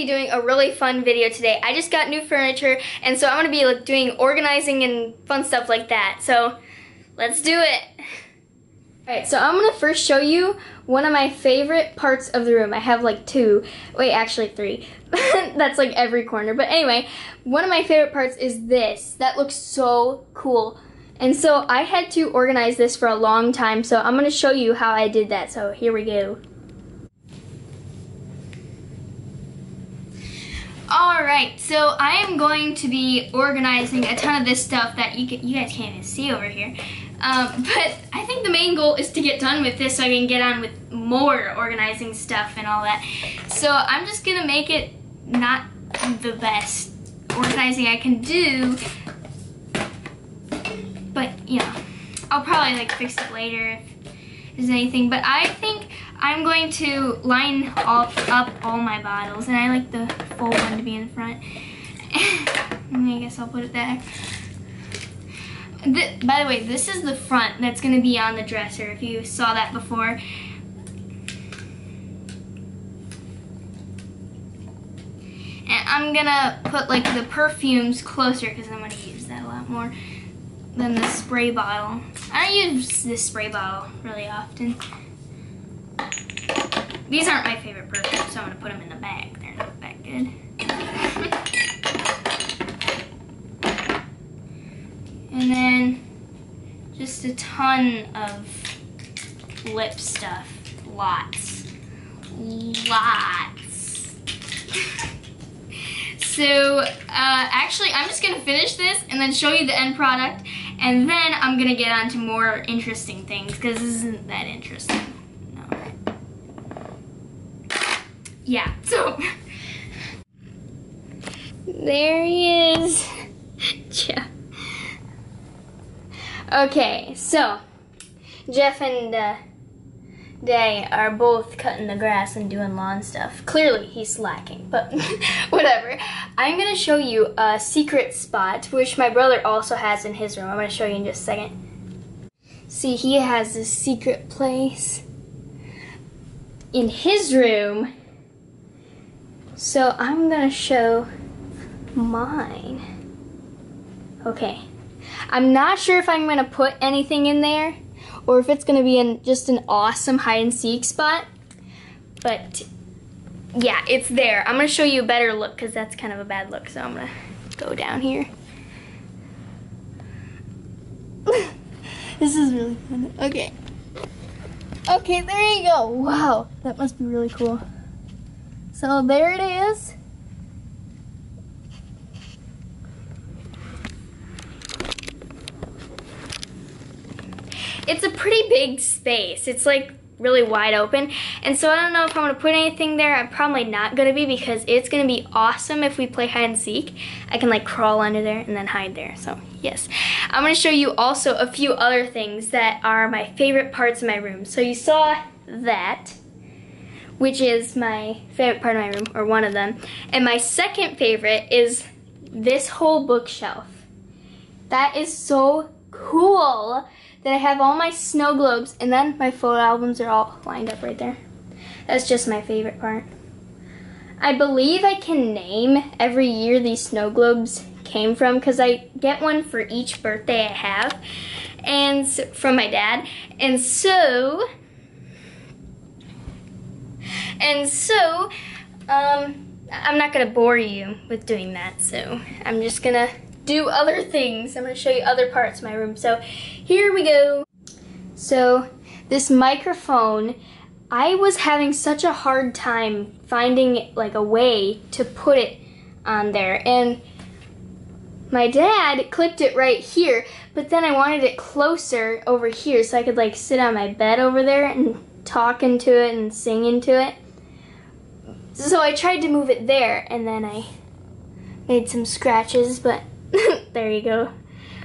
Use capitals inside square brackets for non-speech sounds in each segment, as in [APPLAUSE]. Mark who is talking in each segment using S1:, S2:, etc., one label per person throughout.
S1: be doing a really fun video today. I just got new furniture, and so I'm going to be like, doing organizing and fun stuff like that. So, let's do it. Alright, so I'm going to first show you one of my favorite parts of the room. I have like two. Wait, actually three. [LAUGHS] That's like every corner. But anyway, one of my favorite parts is this. That looks so cool. And so I had to organize this for a long time, so I'm going to show you how I did that. So here we go. Alright, so I am going to be organizing a ton of this stuff that you, can, you guys can't even see over here. Um, [LAUGHS] but I think the main goal is to get done with this so I can get on with more organizing stuff and all that. So I'm just gonna make it not the best organizing I can do, but you know, I'll probably like fix it later if there's anything. But I think I'm going to line all, up all my bottles and I like the full one to be in the front. [LAUGHS] I guess I'll put it there. Th by the way, this is the front that's gonna be on the dresser, if you saw that before. And I'm gonna put like the perfumes closer because I'm gonna use that a lot more than the spray bottle. I don't use this spray bottle really often. These aren't my favorite perfumes, so I'm gonna put them in the bag. They're not that good. And then just a ton of lip stuff. Lots. Lots. [LAUGHS] so, uh, actually, I'm just gonna finish this and then show you the end product. And then I'm gonna get on to more interesting things because this isn't that interesting. No. Yeah, so. there he is. [LAUGHS] Jeff. Okay, so Jeff and uh, Day are both cutting the grass and doing lawn stuff. Clearly, he's slacking, but [LAUGHS] whatever. I'm gonna show you a secret spot, which my brother also has in his room. I'm gonna show you in just a second. See, he has this secret place in his room. So I'm gonna show mine. Okay. I'm not sure if I'm to put anything in there or if it's going to be in just an awesome hide and seek spot. But yeah, it's there. I'm going to show you a better look because that's kind of a bad look. So I'm going to go down here. [LAUGHS] this is really fun. Okay. Okay, there you go. Wow, that must be really cool. So there it is. it's a pretty big space. It's like really wide open. And so I don't know if I'm gonna put anything there. I'm probably not gonna be because it's gonna be awesome if we play hide and seek. I can like crawl under there and then hide there, so yes. I'm gonna show you also a few other things that are my favorite parts of my room. So you saw that, which is my favorite part of my room, or one of them. And my second favorite is this whole bookshelf. That is so cool that I have all my snow globes and then my photo albums are all lined up right there. That's just my favorite part. I believe I can name every year these snow globes came from because I get one for each birthday I have and so, from my dad. And so, and so, um, I'm not gonna bore you with doing that, so I'm just gonna do other things. I'm gonna show you other parts of my room. So here we go. So this microphone, I was having such a hard time finding like a way to put it on there. And my dad clipped it right here, but then I wanted it closer over here so I could like sit on my bed over there and talk into it and sing into it. So I tried to move it there and then I made some scratches, but [LAUGHS] there you go.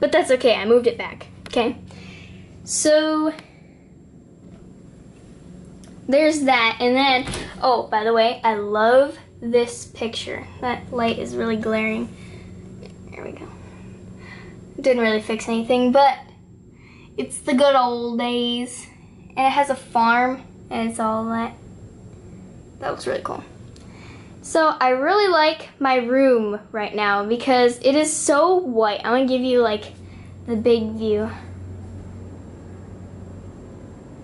S1: But that's okay, I moved it back, okay? So, there's that, and then, oh, by the way, I love this picture. That light is really glaring. There we go. Didn't really fix anything, but it's the good old days. And it has a farm, and it's all that. That looks really cool. So I really like my room right now because it is so white. I'm gonna give you like the big view.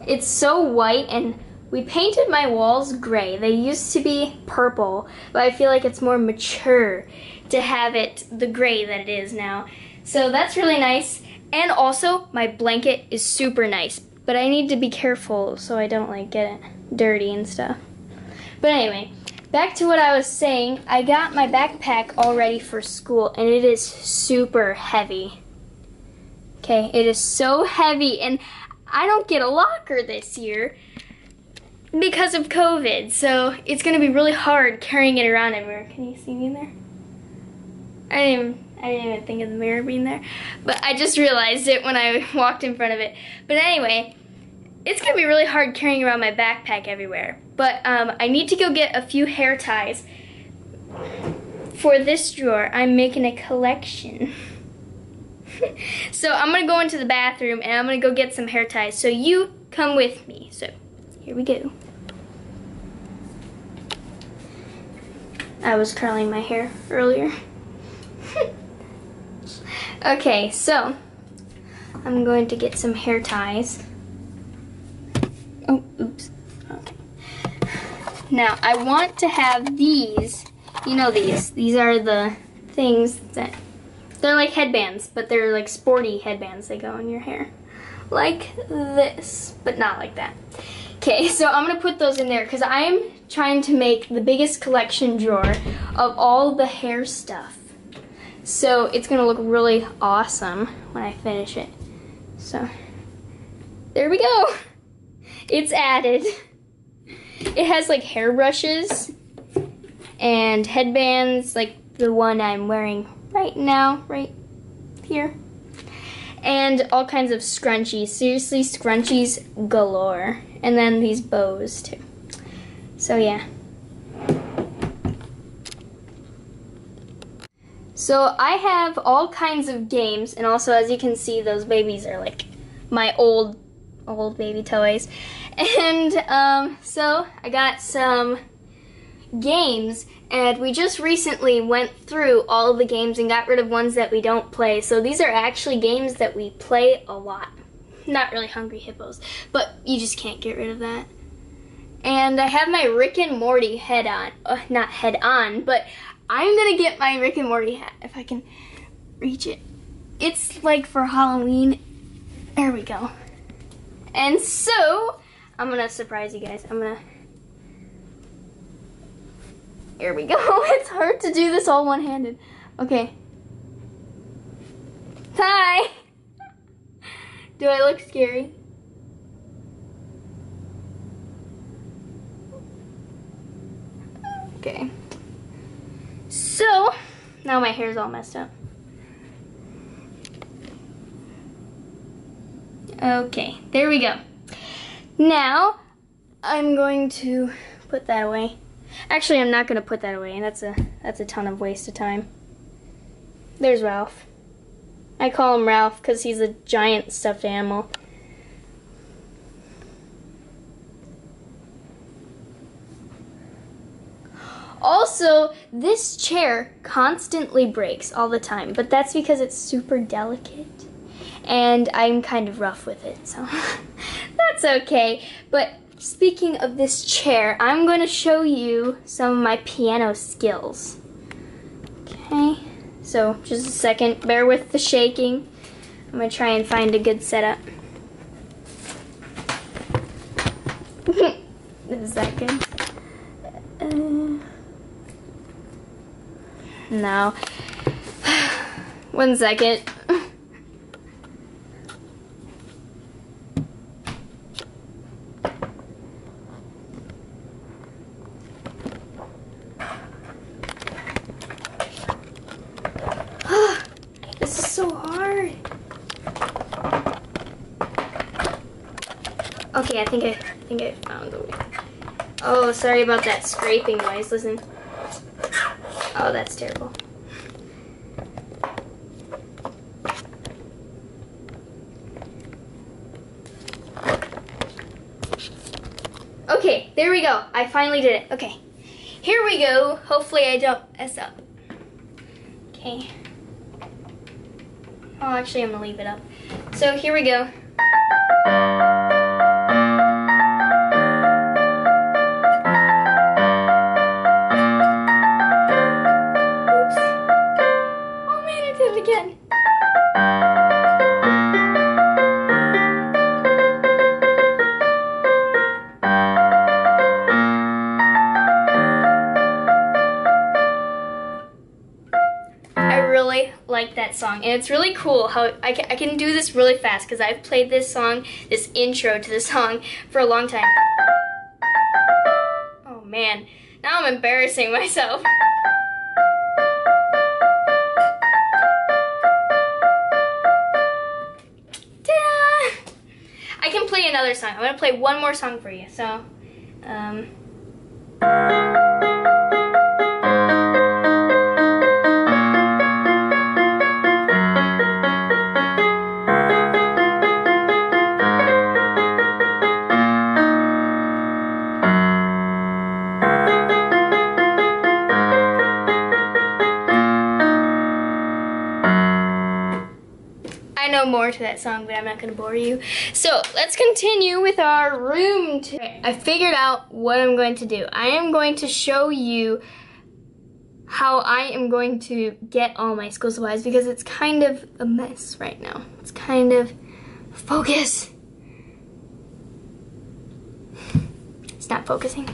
S1: It's so white and we painted my walls gray. They used to be purple, but I feel like it's more mature to have it the gray that it is now. So that's really nice. And also, my blanket is super nice, but I need to be careful so I don't like get it dirty and stuff. But anyway, back to what I was saying. I got my backpack all ready for school, and it is super heavy. Okay, it is so heavy, and I don't get a locker this year because of COVID. So it's gonna be really hard carrying it around everywhere. Can you see me in there? I didn't even, I didn't even think of the mirror being there, but I just realized it when I [LAUGHS] walked in front of it. But anyway, it's gonna be really hard carrying around my backpack everywhere. But um, I need to go get a few hair ties. For this drawer, I'm making a collection. [LAUGHS] so I'm gonna go into the bathroom and I'm gonna go get some hair ties. So you come with me. So here we go. I was curling my hair earlier. [LAUGHS] okay, so I'm going to get some hair ties. Oh, oops. Okay. Now, I want to have these, you know these, these are the things that, they're like headbands, but they're like sporty headbands. They go in your hair. Like this, but not like that. Okay, [LAUGHS] so I'm gonna put those in there because I'm trying to make the biggest collection drawer of all the hair stuff. So it's gonna look really awesome when I finish it. So there we go. [LAUGHS] It's added. It has like hairbrushes and headbands like the one I'm wearing right now, right here. And all kinds of scrunchies. Seriously, scrunchies galore. And then these bows too. So yeah. So I have all kinds of games, and also as you can see, those babies are like my old, old baby toys. [LAUGHS] And um, so I got some games, and we just recently went through all of the games and got rid of ones that we don't play. So these are actually games that we play a lot. Not really Hungry Hippos, but you just can't get rid of that. And I have my Rick and Morty head on. Uh, not head on, but I'm gonna get my Rick and Morty hat if I can reach it. It's like for Halloween. There we go. And so, I'm gonna surprise you guys. I'm gonna. Here we go. [LAUGHS] It's hard to do this all one handed. Okay. Hi! [LAUGHS] Do I look scary? Okay. So, now my hair's all messed up. Okay, there we go. Now, I'm going to put that away. Actually, I'm not going to put that away. And that's a that's a ton of waste of time. There's Ralph. I call him Ralph because he's a giant stuffed animal. Also, this chair constantly breaks all the time, but that's because it's super delicate and I'm kind of rough with it, so [LAUGHS] that's okay. But speaking of this chair, I'm going to show you some of my piano skills. Okay, so just a second, bear with the shaking. I'm going to try and find a good setup. Is that good? Uh, no. [SIGHS] One second. this is so hard. Okay, I think I, I think I found the way. Oh, sorry about that scraping noise. Listen. Oh, that's terrible. Okay, there we go. I finally did it. Okay, here we go. Hopefully I don't mess up. Okay. Oh, actually, I'm gonna leave it up. So here we go. Again. I really like that song, and it's really cool how I can, I can do this really fast because I've played this song, this intro to the song, for a long time. Oh man, now I'm embarrassing myself. [LAUGHS] another song. I'm gonna play one more song for you. So, um. To that song, but I'm not gonna bore you. So let's continue with our room. T- okay, I figured out what I'm going to do. I am going to show you how I am going to get all my school supplies because it's kind of a mess right now. It's kind of focus. It's not focusing.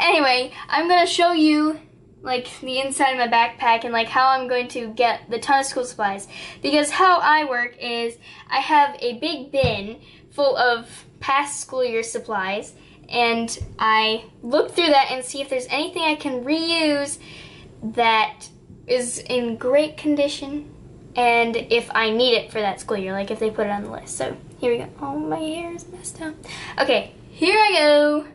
S1: Anyway, I'm gonna show you like the inside of my backpack and like how I'm going to get the ton of school supplies. Because how I work is I have a big bin full of past school year supplies and I look through that and see if there's anything I can reuse that is in great condition and if I need it for that school year, like if they put it on the list. So here we go. Oh, my hair is messed up. Okay, here I go.